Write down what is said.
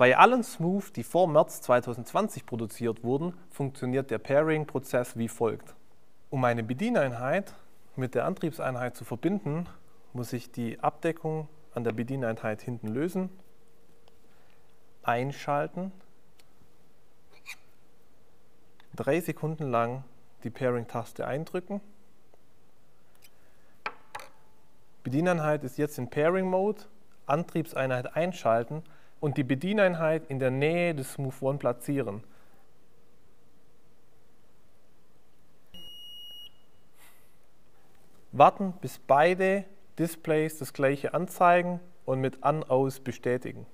Bei allen Smooth, die vor März 2020 produziert wurden, funktioniert der Pairing-Prozess wie folgt. Um eine Bedieneinheit mit der Antriebseinheit zu verbinden, muss ich die Abdeckung an der Bedieneinheit hinten lösen, einschalten, drei Sekunden lang die Pairing-Taste eindrücken. Bedieneinheit ist jetzt in Pairing-Mode, Antriebseinheit einschalten und die Bedieneinheit in der Nähe des Smooth One platzieren. Warten, bis beide Displays das gleiche anzeigen und mit An-Aus bestätigen.